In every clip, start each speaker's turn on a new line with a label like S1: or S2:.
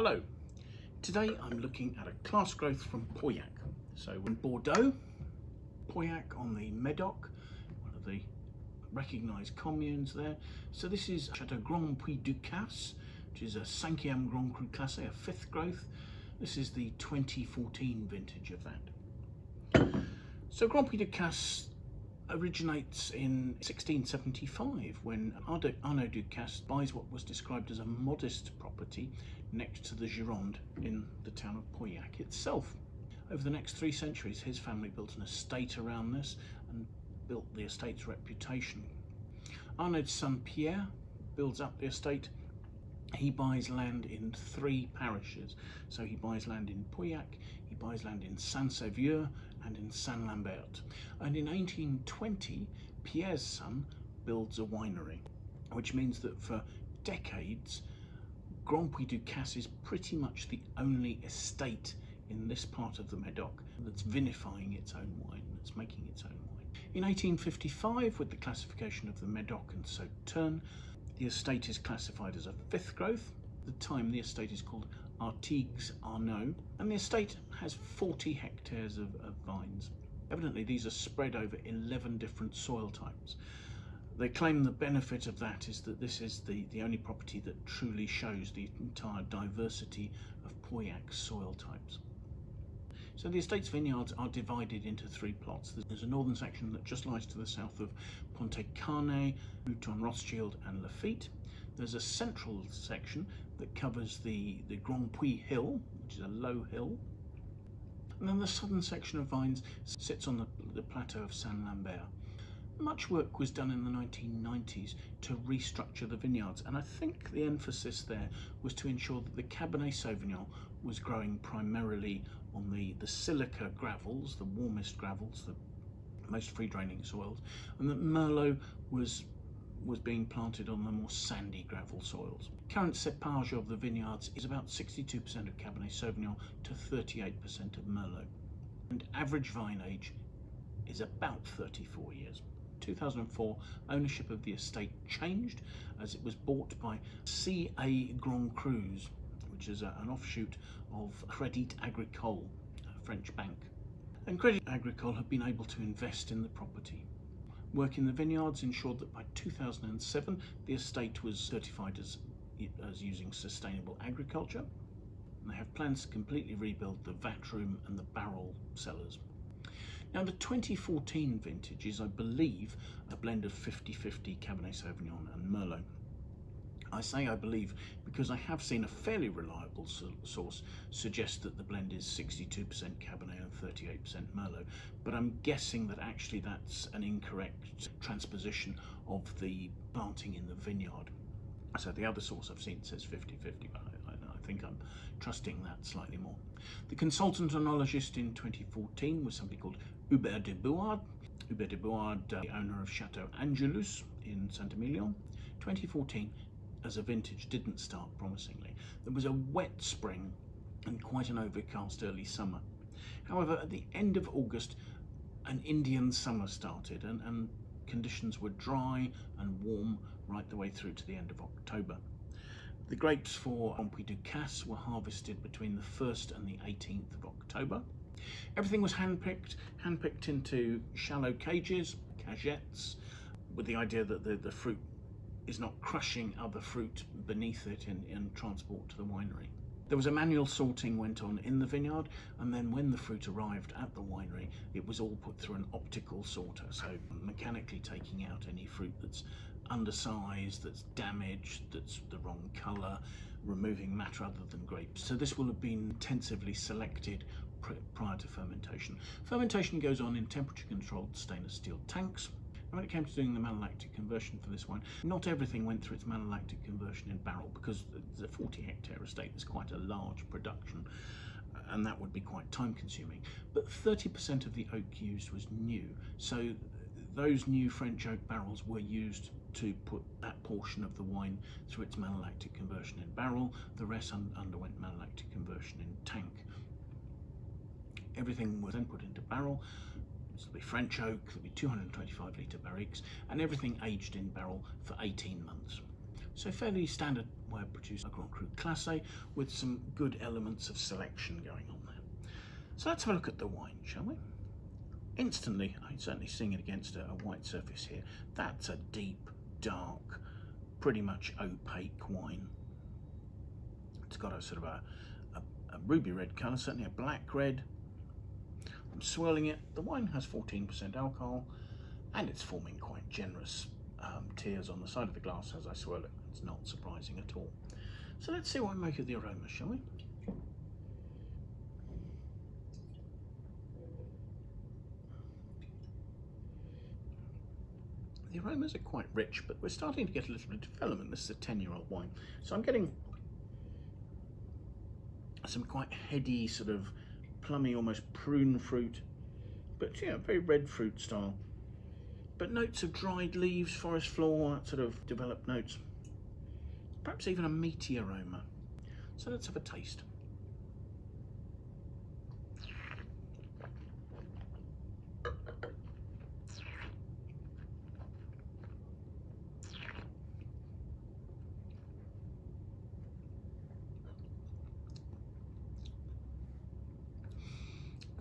S1: Hello, today I'm looking at a class growth from Pauillac. So in Bordeaux, Pauillac on the Medoc, one of the recognised communes there. So this is Chateau Grand Puy Ducasse, which is a Cinquième Grand Cru Classé, a fifth growth. This is the 2014 vintage of that. So Grand Puy Ducasse originates in 1675 when Arnaud Ducasse buys what was described as a modest property next to the Gironde in the town of Pauillac itself. Over the next three centuries, his family built an estate around this and built the estate's reputation. Arnaud's son Pierre builds up the estate. He buys land in three parishes. So he buys land in Pauillac, he buys land in Saint-Sauveur and in Saint-Lambert. And in 1820, Pierre's son builds a winery, which means that for decades, Grand Puy Ducasse is pretty much the only estate in this part of the Medoc that's vinifying its own wine, that's making its own wine. In 1855, with the classification of the Medoc and Sauternes, the estate is classified as a fifth growth. At the time, the estate is called Artigues Arnaud, and the estate has 40 hectares of, of vines. Evidently, these are spread over 11 different soil types. They claim the benefit of that is that this is the, the only property that truly shows the entire diversity of Pauillac's soil types. So the estate's vineyards are divided into three plots. There's a northern section that just lies to the south of Pontet-Canet, Mouton Rothschild and Lafite. There's a central section that covers the, the Grand Puy Hill, which is a low hill. And then the southern section of vines sits on the, the plateau of Saint-Lambert. Much work was done in the 1990s to restructure the vineyards, and I think the emphasis there was to ensure that the Cabernet Sauvignon was growing primarily on the, the silica gravels, the warmest gravels, the most free draining soils, and that Merlot was was being planted on the more sandy gravel soils. Current cepage of the vineyards is about 62% of Cabernet Sauvignon to 38% of Merlot. And average vine age is about 34 years. 2004, ownership of the estate changed as it was bought by CA Grand Crus, which is a, an offshoot of Crédit Agricole, a French bank. And Crédit Agricole have been able to invest in the property. Work in the vineyards ensured that by 2007 the estate was certified as, as using sustainable agriculture. And they have plans to completely rebuild the vat room and the barrel cellars. Now the 2014 vintage is, I believe, a blend of 50-50 Cabernet Sauvignon and Merlot. I say I believe because I have seen a fairly reliable source suggest that the blend is 62% Cabernet and 38% Merlot, but I'm guessing that actually that's an incorrect transposition of the planting in the vineyard. So the other source I've seen says 50-50, but I, I think I'm trusting that slightly more. The consultant enologist in 2014 was somebody called Hubert de Bouard. Hubert de Bouard, uh, the owner of Chateau Angelus in Saint-Emilion. 2014 as a vintage didn't start promisingly. There was a wet spring and quite an overcast early summer. However, at the end of August, an Indian summer started and, and conditions were dry and warm right the way through to the end of October. The grapes for Grand du were harvested between the 1st and the 18th of October. Everything was handpicked, handpicked into shallow cages, cagettes, with the idea that the, the fruit is not crushing other fruit beneath it in, in transport to the winery. There was a manual sorting went on in the vineyard, and then when the fruit arrived at the winery, it was all put through an optical sorter, so mechanically taking out any fruit that's undersized, that's damaged, that's the wrong colour, removing matter other than grapes. So this will have been intensively selected prior to fermentation. Fermentation goes on in temperature controlled stainless steel tanks And when it came to doing the malolactic conversion for this wine, not everything went through its malolactic conversion in barrel because the 40 hectare estate, is quite a large production uh, and that would be quite time consuming. But 30% of the oak used was new. So uh, those new French oak barrels were used to put that portion of the wine through its malolactic conversion in barrel. The rest un underwent malolactic conversion in tank. Everything was then put into barrel so there'll be French oak, there'll be 225 litre barriques, and everything aged in barrel for 18 months. So fairly standard way of producing a Grand Cru Classe with some good elements of selection going on there. So let's have a look at the wine, shall we? Instantly, I can certainly seeing it against a, a white surface here. That's a deep, dark, pretty much opaque wine. It's got a sort of a, a, a ruby red colour, certainly a black red. I'm swirling it. The wine has 14% alcohol and it's forming quite generous um, tears on the side of the glass as I swirl it. It's not surprising at all. So let's see what we make of the aroma, shall we? The aromas are quite rich, but we're starting to get a little bit of development. This is a 10-year-old wine. So I'm getting some quite heady, sort of plummy, almost prune fruit, but yeah, very red fruit style. But notes of dried leaves, forest floor, that sort of developed notes. Perhaps even a meaty aroma. So let's have a taste.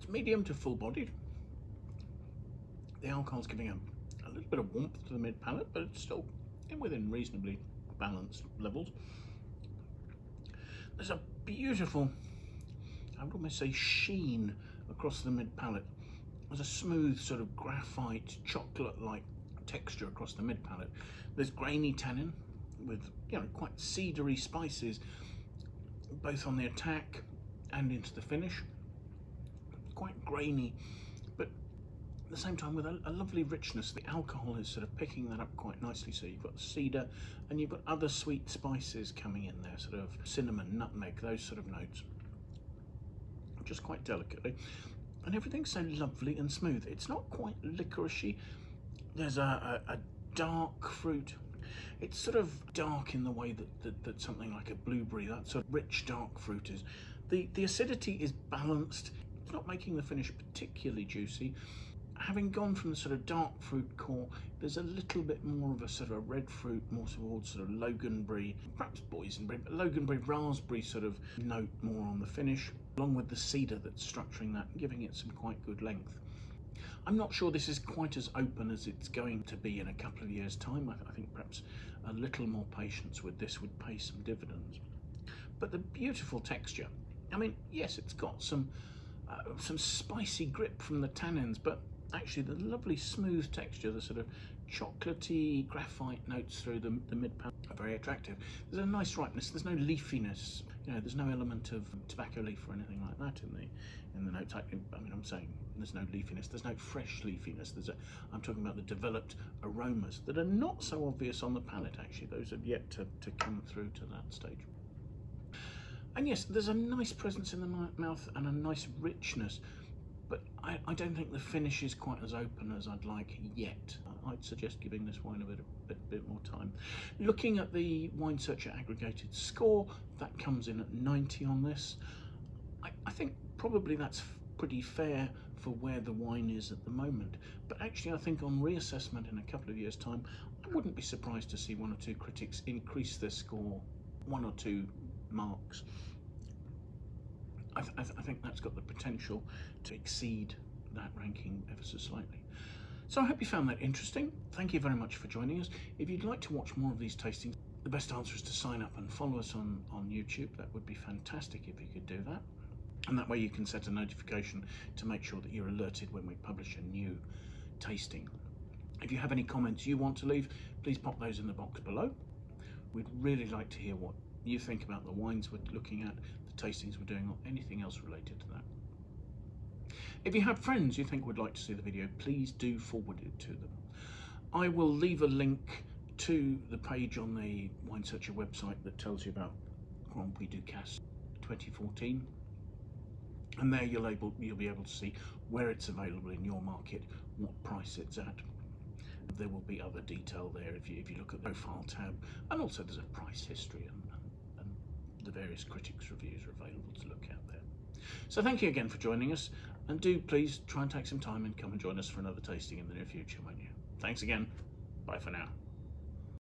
S1: Medium to full bodied. The alcohol's giving a, a little bit of warmth to the mid palate, but it's still within reasonably balanced levels. There's a beautiful, I would almost say sheen across the mid palate. There's a smooth sort of graphite chocolate-like texture across the mid palate. There's grainy tannin with you know quite cedary spices both on the attack and into the finish quite grainy, but at the same time with a, a, lovely richness. The alcohol is sort of picking that up quite nicely. So you've got cedar and you've got other sweet spices coming in there, sort of cinnamon, nutmeg, those sort of notes. Just quite delicately. And everything's so lovely and smooth. It's not quite licoricey. There's a, a, a dark fruit it's sort of dark in the way that, that, that, something like a blueberry, that sort of rich dark fruit is. The, the acidity is balanced. It's not making the finish particularly juicy. Having gone from the sort of dark fruit core, there's a little bit more of a sort of red fruit, more towards sort of Loganberry, perhaps boysenberry, but Loganberry raspberry sort of note more on the finish, along with the cedar that's structuring that, giving it some quite good length. I'm not sure this is quite as open as it's going to be in a couple of years' time. I, I think perhaps a little more patience with this would pay some dividends. But the beautiful texture, I mean, yes, it's got some uh, some spicy grip from the tannins, but actually the lovely smooth texture, the sort of chocolatey graphite notes through the, the mid palate are very attractive. There's a nice ripeness, there's no leafiness, you know, there's no element of tobacco leaf or anything like that in the in the notes. I, I mean, I'm saying there's no leafiness, there's no fresh leafiness. There's a, I'm talking about the developed aromas that are not so obvious on the palate actually. Those have yet to, to come through to that stage. And yes, there's a nice presence in the mouth and a nice richness, but I, I, don't think the finish is quite as open as I'd like yet. I'd suggest giving this wine a bit, a bit, bit more time. Looking at the Wine Searcher aggregated score, that comes in at 90 on this. I, I think probably that's pretty fair for where the wine is at the moment. But actually, I think on reassessment in a couple of years' time, I wouldn't be surprised to see one or two critics increase their score one or two marks. I, th I, th I think that's got the potential to exceed that ranking ever so slightly. So I hope you found that interesting. Thank you very much for joining us. If you'd like to watch more of these tastings, the best answer is to sign up and follow us on, on YouTube. That would be fantastic if you could do that. And that way you can set a notification to make sure that you're alerted when we publish a new tasting. If you have any comments you want to leave, please pop those in the box below. We'd really like to hear what you think about the wines we're looking at, the tastings we're doing, or anything else related to that. If you have friends you think would like to see the video, please do forward it to them. I will leave a link to the page on the Wine Searcher website that tells you about Grand Puy Ducasse 2014 and there you'll able you'll be able to see where it's available in your market, what price it's at. There will be other detail there if you if you look at the profile tab, and also there's a price history the various critics' reviews are available to look at there. So thank you again for joining us, and do please try and take some time and come and join us for another tasting in the near future, won't you? Thanks again. Bye for now.